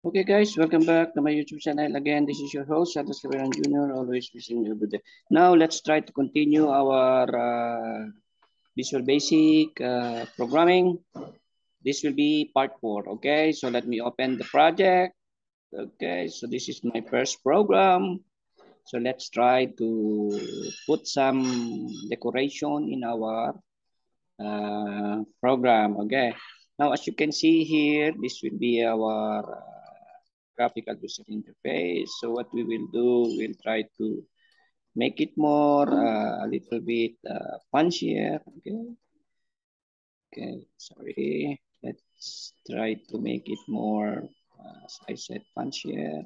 Okay, guys, welcome back to my YouTube channel. Again, this is your host, Santos Capellan Jr., always wishing you good day. Now, let's try to continue our uh, Visual Basic uh, programming. This will be part four, okay? So let me open the project. Okay, so this is my first program. So let's try to put some decoration in our uh, program, okay? Now, as you can see here, this will be our uh, graphical user interface. So what we will do, we'll try to make it more uh, a little bit uh, fancier, okay? Okay, sorry. Let's try to make it more, uh, as I said, fancier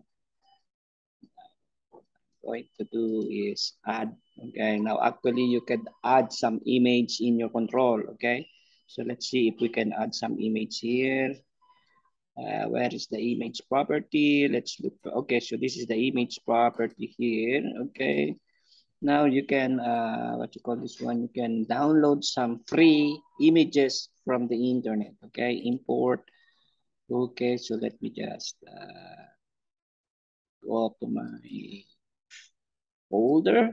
I'm going to do is add okay now actually you can add some image in your control okay so let's see if we can add some image here uh, where is the image property? Let's look for, okay so this is the image property here okay. Now you can uh, what you call this one? You can download some free images from the internet okay import. Okay so let me just uh, go to my folder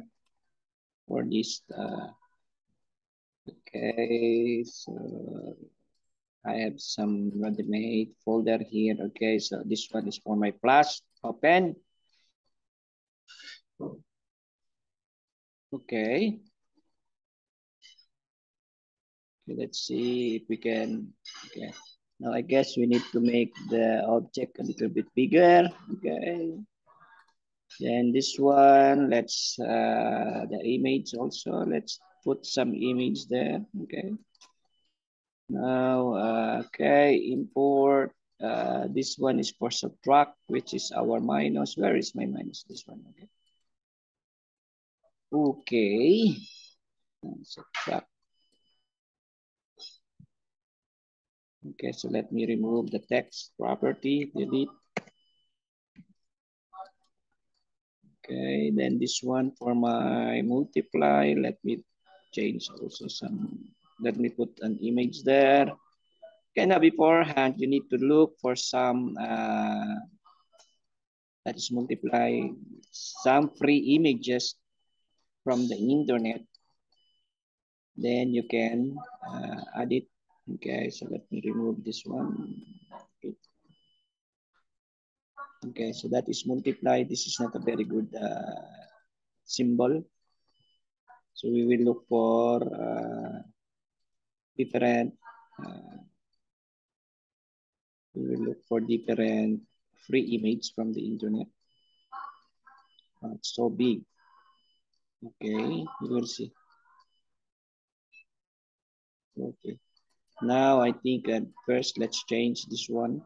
for this. Uh, okay, so I have some ready-made folder here. Okay, so this one is for my plus. Open. Okay. Okay, let's see if we can. Okay. Now I guess we need to make the object a little bit bigger. Okay. Then this one, let's, uh, the image also, let's put some image there, okay. Now, uh, okay, import, uh, this one is for subtract, which is our minus. Where is my minus? This one, okay. Okay, subtract. Okay, so let me remove the text property, delete. Okay, then this one for my multiply, let me change also some, let me put an image there. Okay, now beforehand, you need to look for some, uh, that is multiply, some free images from the internet. Then you can uh, add it. Okay, so let me remove this one. Okay. Okay, so that is multiply. This is not a very good uh, symbol. So we will look for uh, different, uh, we will look for different free image from the internet. Oh, it's so big. Okay, you will see. Okay, now I think uh, first let's change this one.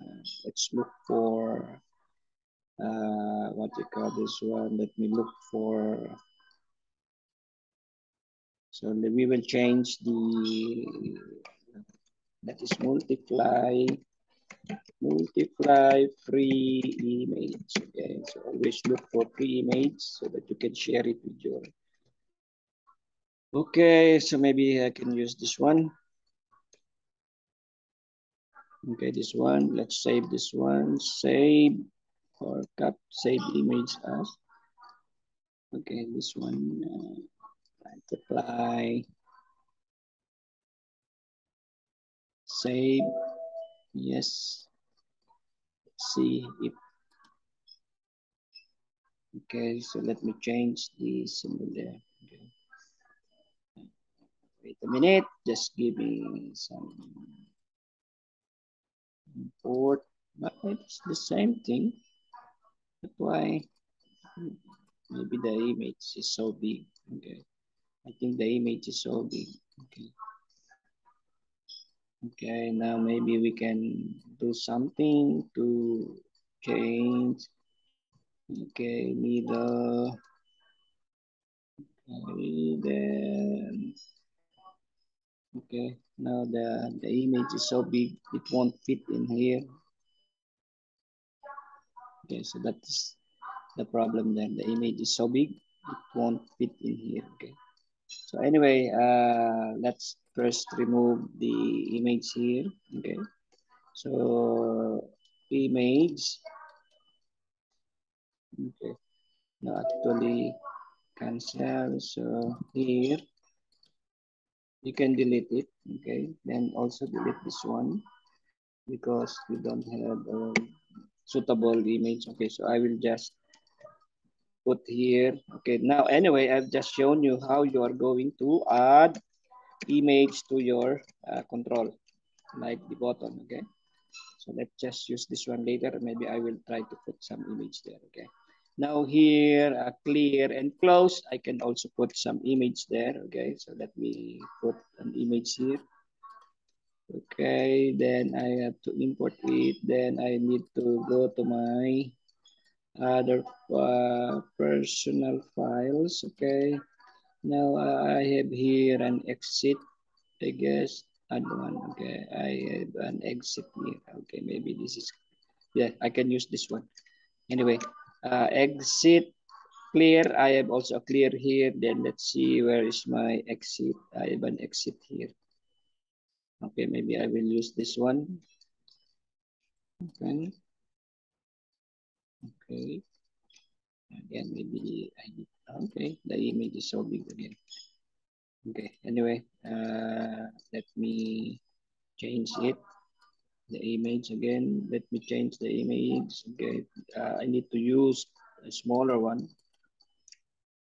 Uh, let's look for uh, what you call this one. Let me look for. So we will change the that is multiply multiply free image. Okay, so always look for free image so that you can share it with your. Okay, so maybe I can use this one. Okay, this one, let's save this one, save or cap, save image as. Okay, this one, uh, multiply, save, yes. See if, okay, so let me change the symbol there. Wait a minute, just give me some import, but it's the same thing. That's why maybe the image is so big. Okay. I think the image is so big. Okay. Okay, now maybe we can do something to change. Okay, middle. Okay, then. Okay, now the, the image is so big, it won't fit in here. Okay, so that's the problem then. The image is so big, it won't fit in here. Okay. So anyway, uh, let's first remove the image here. Okay. So image. Okay, No, actually cancel. So here you can delete it. Okay, then also delete this one because we don't have a suitable image. Okay, so I will just put here. Okay, now anyway, I've just shown you how you are going to add image to your uh, control, like the button, okay? So let's just use this one later. Maybe I will try to put some image there, okay? Now here, uh, clear and close, I can also put some image there, okay? So let me put an image here. Okay, then I have to import it. Then I need to go to my other uh, personal files. Okay, now I have here an exit, I guess. Add one. Okay, I have an exit here. Okay, maybe this is, yeah, I can use this one. Anyway, uh, exit clear. I have also clear here. Then let's see where is my exit. I have an exit here. Okay, maybe I will use this one. Okay. Okay. Again, maybe I need, okay, the image is so big again. Okay, anyway, uh, let me change it. The image again, let me change the image. Okay, uh, I need to use a smaller one.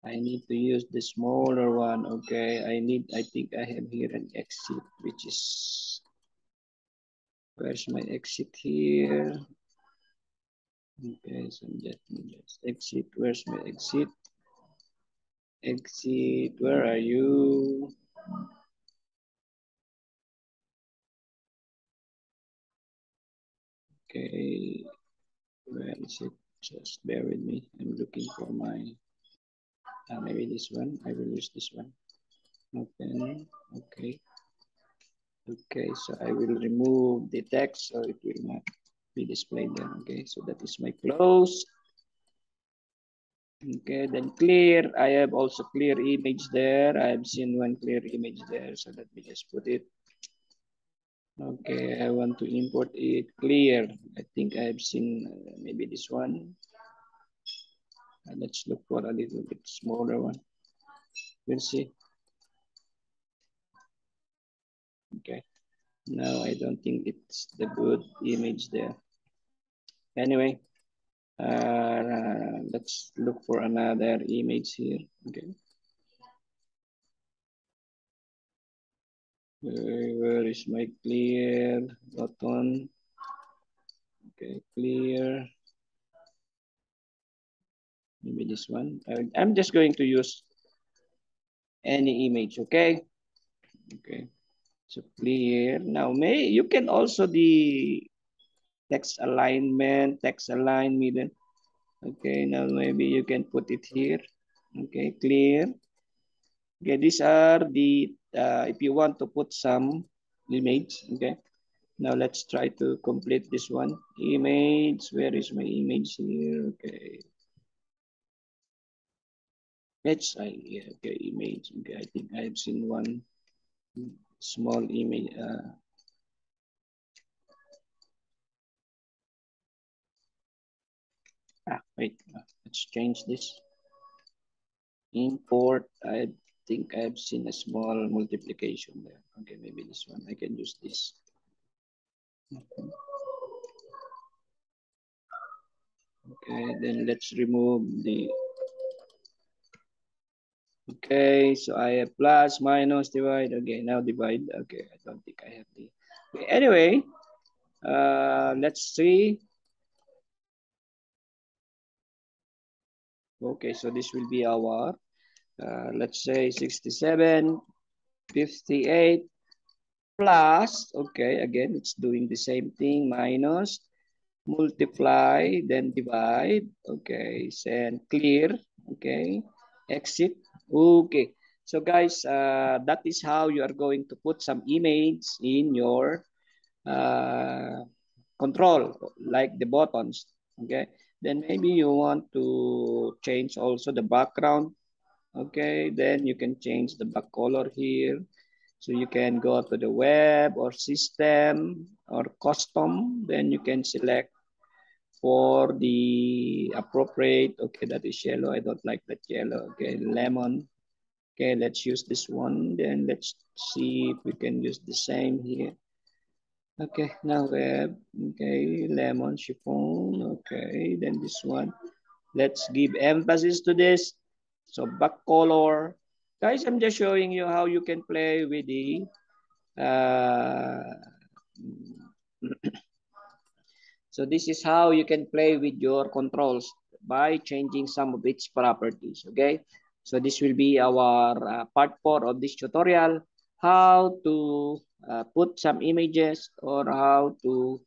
I need to use the smaller one. Okay, I need, I think I have here an exit, which is, where's my exit here? Okay, so me just exit. Where's my exit? Exit, where are you? Okay, where is it? Just bear with me. I'm looking for my, uh, maybe this one. I will use this one. Okay, okay. Okay, so I will remove the text so it will not be displayed there. Okay, so that is my close. Okay, then clear. I have also clear image there. I have seen one clear image there. So let me just put it. Okay, I want to import it clear. I think I have seen uh, maybe this one. Uh, let's look for a little bit smaller one. We'll see. Okay. No, I don't think it's the good image there. Anyway, uh, let's look for another image here. Okay. Where is my clear button? Okay, clear. Maybe this one. I'm just going to use any image, okay? Okay. So clear. Now, may you can also the text alignment, text align middle. Okay, now maybe you can put it here. Okay, clear. Okay, these are the, uh, if you want to put some image, okay. Now let's try to complete this one. Image, where is my image here? Okay. Let's try, yeah, okay, image. Okay, I think I've seen one small image. Uh, ah, wait, let's change this. Import, I think I've seen a small multiplication there. Okay, maybe this one, I can use this. Okay. Okay, then let's remove the Okay, so I have plus, minus, divide. Okay, now divide. Okay, I don't think I have the. Okay, anyway, uh, let's see. Okay, so this will be our, uh, let's say 67, 58 plus, okay, again, it's doing the same thing, minus, multiply, then divide, okay, send clear, okay, exit, Okay, so guys, uh, that is how you are going to put some image in your uh, control, like the buttons, okay? Then maybe you want to change also the background, okay? Then you can change the back color here. So you can go to the web or system or custom, then you can select for the appropriate, okay, that is yellow. I don't like that yellow. Okay, lemon. Okay, let's use this one. Then let's see if we can use the same here. Okay, now web. Okay, lemon chiffon. Okay, then this one. Let's give emphasis to this. So back color. Guys, I'm just showing you how you can play with the uh, so this is how you can play with your controls by changing some of its properties, okay? So this will be our uh, part four of this tutorial, how to uh, put some images or how to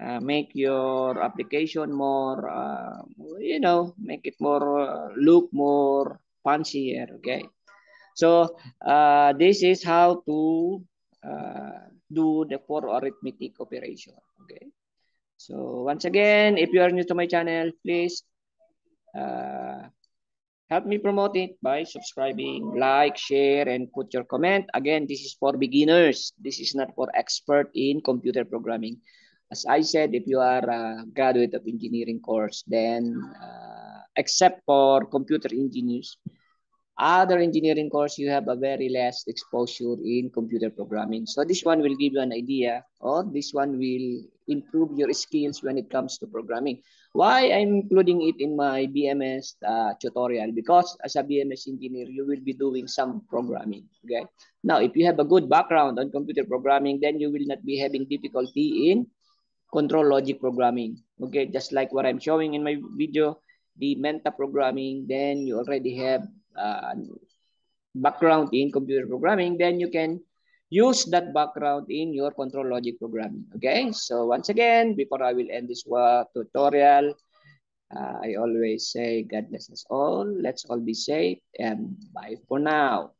uh, make your application more, uh, you know, make it more, uh, look more fancier, okay? So uh, this is how to do the for arithmetic operation, okay? So once again, if you are new to my channel, please uh, help me promote it by subscribing, like, share, and put your comment. Again, this is for beginners. This is not for expert in computer programming. As I said, if you are a graduate of engineering course, then uh, except for computer engineers, other engineering course, you have a very less exposure in computer programming. So this one will give you an idea or this one will improve your skills when it comes to programming. Why I'm including it in my BMS uh, tutorial? Because as a BMS engineer, you will be doing some programming, okay? Now, if you have a good background on computer programming, then you will not be having difficulty in control logic programming, okay? Just like what I'm showing in my video, the Menta programming, then you already have uh, background in computer programming, then you can use that background in your control logic programming. Okay, so once again, before I will end this tutorial, uh, I always say God bless us all. Let's all be safe and bye for now.